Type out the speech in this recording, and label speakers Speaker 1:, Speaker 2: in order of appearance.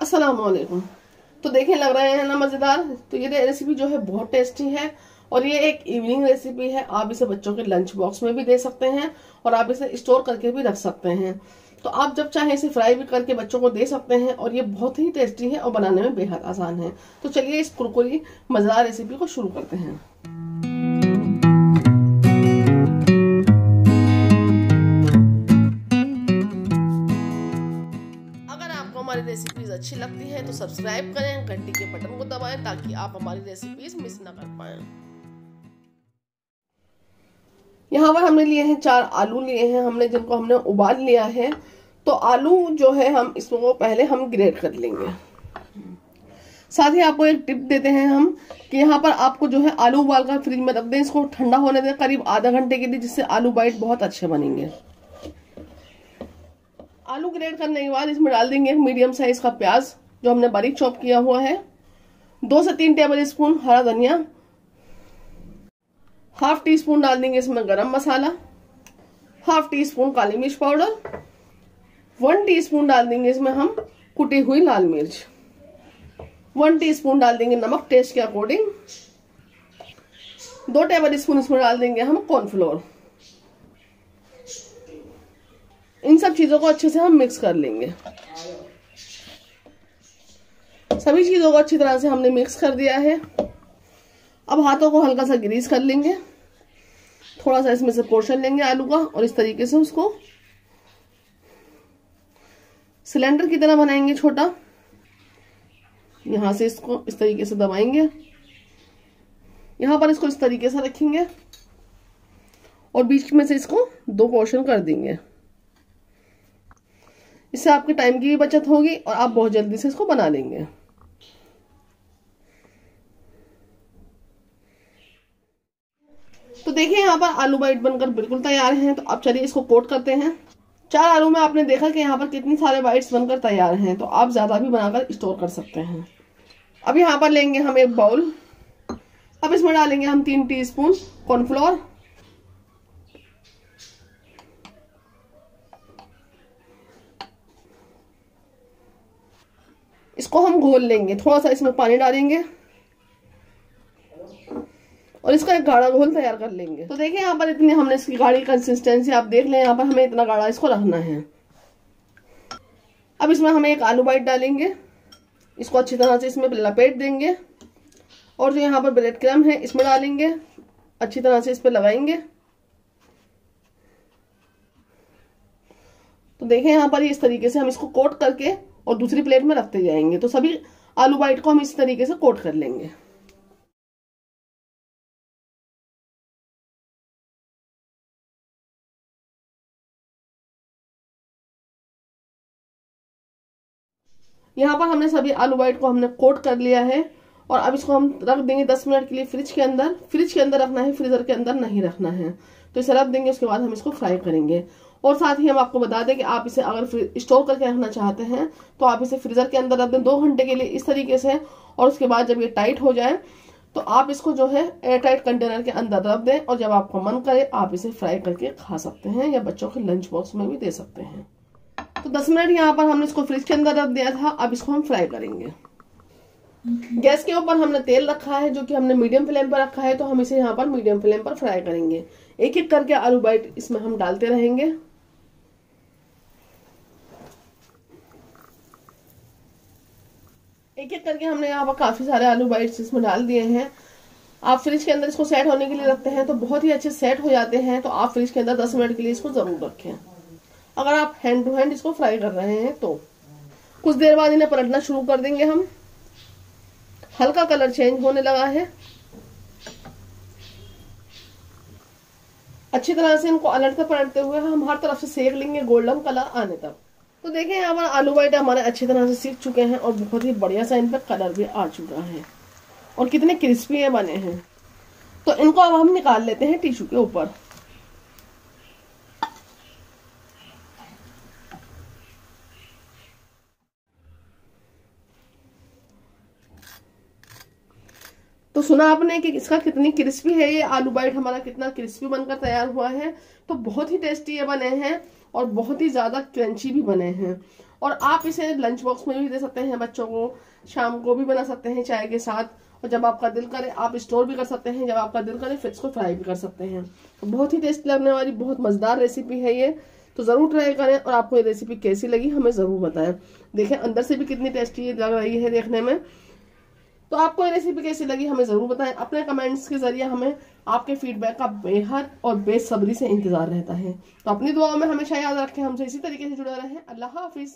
Speaker 1: अस्सलाम वालेकुम तो देखें, लग रहे हैं ना, मज़ेदार? तो ये रेसिपी जो है, बहुत टेस्टी है और ये एक इवनिंग रेसिपी है। आप इसे बच्चों के लंच बॉक्स में भी दे सकते हैं और आप इसे स्टोर करके भी रख सकते हैं। तो आप जब चाहें, इसे फ्राई भी करके बच्चों को दे सकते हैं और ये बहुत ही टेस्टी है और बनाने में बेहद आसान है। तो चलिए, इस कुरकुरी मज़ेदार रेसिपी को शुरू करते हैं। अच्छी लगती है तो सब्सक्राइब करें, घंटी के बटन को दबाएँ, ताकि आप हमारी रेसिपीज़ मिस ना कर पाए। यहाँ पर हमने लिए हैं चार आलू, लिए हैं हमने जिनको हमने उबाल लिया है। तो आलू जो है, हम इसको पहले हम ग्रेट कर लेंगे। साथ ही आपको एक टिप देते हैं हम, कि यहाँ पर आपको जो है आलू उबाल कर फ्रिज में रख दें, इसको ठंडा होने दें करीब आधा घंटे के लिए, जिससे आलू बाइट बहुत अच्छे बनेंगे। आलू ग्रेड करने के बाद इसमें डाल देंगे मीडियम साइज़ का प्याज, जो हमने बारीक चॉप किया हुआ है। दो से तीन टेबल स्पून हरा धनिया। हाफ़ टी स्पून डाल देंगे इसमें गरम मसाला। हाफ़ टी स्पून काली मिर्च पाउडर। वन टी स्पून डाल देंगे इसमें हम कुटी हुई लाल मिर्च। वन टी स्पून डाल देंगे नमक टेस्ट के अकॉर्डिंग दो टेबल स्पून इसमें डाल देंगे हम कॉर्नफ्लोर इन सब चीज़ों को अच्छे से हम मिक्स कर लेंगे। सभी चीज़ों को अच्छी तरह से हमने मिक्स कर दिया है। अब हाथों को हल्का सा ग्रीस कर लेंगे। थोड़ा सा इसमें से पोर्शन लेंगे आलू का और इस तरीके से उसको सिलेंडर की तरह बनाएँगे छोटा। यहाँ से इसको इस तरीके से दबाएँगे। यहाँ पर इसको इस तरीके से रखेंगे और बीच में से इसको दो पोर्शन कर देंगे। इससे आपके टाइम की भी बचत होगी और आप बहुत जल्दी से इसको बना लेंगे। तो देखिए, यहाँ पर आलू बाइट बनकर बिल्कुल तैयार हैं। तो अब चलिए इसको कोट करते हैं। चार आलू में आपने देखा कि यहाँ पर कितनी सारे बाइट्स बनकर तैयार हैं। तो आप ज़्यादा भी बनाकर स्टोर कर सकते हैं। अब यहाँ पर लेंगे हम एक बाउल। अब इसमें डालेंगे हम तीन टीस्पून कॉर्नफ्लोर। इसको हम घोल लेंगे। थोड़ा सा इसमें पानी डालेंगे। और इसका एक गाढ़ा घोल तैयार कर लेंगे। तो देखिए यहाँ पर इतनी हमने इसकी गाढ़ी कंसिस्टेंसी आप देख लें, यहाँ पर हमें इतना गाढ़ा इसको रखना है। अब इसमें हमें एक आलू बाइट डालेंगे। इसको अच्छी तरह से इसमें लपेट देंगे। और जो यहाँ पर ब्रेड क्रम है, इसमें डालेंगे। अच्छी तरह से इस पर लगाएँगे। तो देखें यहाँ पर इस तरीके से हम इसको कोट करके और दूसरी प्लेट में रखते जाएँगे। तो सभी आलू बाइट को हम इस तरीके से कोट कर लेंगे। यहाँ पर हमने सभी आलू बाइट को हमने कोट कर लिया है और अब इसको हम रख देंगे दस मिनट के लिए फ्रिज के अंदर। फ्रिज के अंदर रखना है फ्रीजर के अंदर नहीं रखना है। तो इसे रख देंगे, उसके बाद हम इसको फ्राई करेंगे। और साथ ही हम आपको बता दें कि आप इसे अगर स्टोर करके रखना चाहते हैं तो आप इसे फ्रीजर के अंदर रख दें दो घंटे के लिए इस तरीके से और उसके बाद जब ये टाइट हो जाए तो आप इसको जो है एयर टाइट कंटेनर के अंदर रख दें और जब आपको मन करे आप इसे फ्राई करके खा सकते हैं या बच्चों के लंच बॉक्स में भी दे सकते हैं। तो 10 मिनट यहाँ पर हमने इसको फ्रिज के अंदर रख दिया था अब इसको हम फ्राई करेंगे। गैस के ऊपर हमने तेल रखा है जो कि हमने मीडियम फ्लेम पर रखा है तो हम इसे यहाँ पर मीडियम फ्लेम पर फ्राई करेंगे। एक एक करके आलू बाइट इसमें हम डालते रहेंगे। एक एक करके हमने यहाँ पर काफ़ी सारे आलू बाइट्स इसमें डाल दिए हैं। आप फ्रिज के अंदर इसको सेट होने के लिए रखते हैं तो बहुत ही अच्छे सेट हो जाते हैं तो आप फ्रिज के अंदर दस मिनट के लिए इसको ज़रूर रखें। अगर आप हैंड टू हैंड इसको फ्राई कर रहे हैं तो। कुछ देर बाद इन्हें पलटना शुरू कर देंगे हम। हल्का कलर चेंज होने लगा है। अच्छी तरह से इनको अलट कर पलटते हुए हम हर तरफ़ से सेक लेंगे गोल्डन कलर आने तक। तो देखें, यहाँ पर आलू वाइट हमारे अच्छी तरह से सीख चुके हैं और बहुत ही बढ़िया सा इन पर कलर भी आ चुका है। और कितने क्रिस्पी है बने हैं। तो इनको अब हम निकाल लेते हैं टिश्यू के ऊपर। तो सुना आपने कि इसका कितनी क्रिस्पी है ये आलू बाइट हमारा कितना क्रिस्पी बनकर तैयार हुआ है। तो बहुत ही टेस्टी ये बने हैं। और बहुत ही ज़्यादा क्रंची भी बने हैं। और आप इसे लंच बॉक्स में भी दे सकते हैं, बच्चों को। शाम को भी बना सकते हैं चाय के साथ। और जब आपका दिल करे, आप स्टोर भी कर सकते हैं। जब आपका दिल करे फिर इसको फ्राई भी कर सकते हैं। तो बहुत ही टेस्ट लगने वाली, बहुत मज़ेदार रेसिपी है ये। तो ज़रूर ट्राई करें और आपको ये रेसिपी कैसी लगी हमें ज़रूर बताएँ। देखें, अंदर से भी कितनी टेस्टी लग रही है देखने में। तो आपको ये रेसिपी कैसी लगी हमें ज़रूर बताएँ। अपने कमेंट्स के ज़रिए हमें आपके फीडबैक का बेहद और बेसब्री से इंतज़ार रहता है। तो अपनी दुआओं में हमेशा याद रखें, हमसे इसी तरीके से जुड़े रहें। अल्लाह हाफिज़।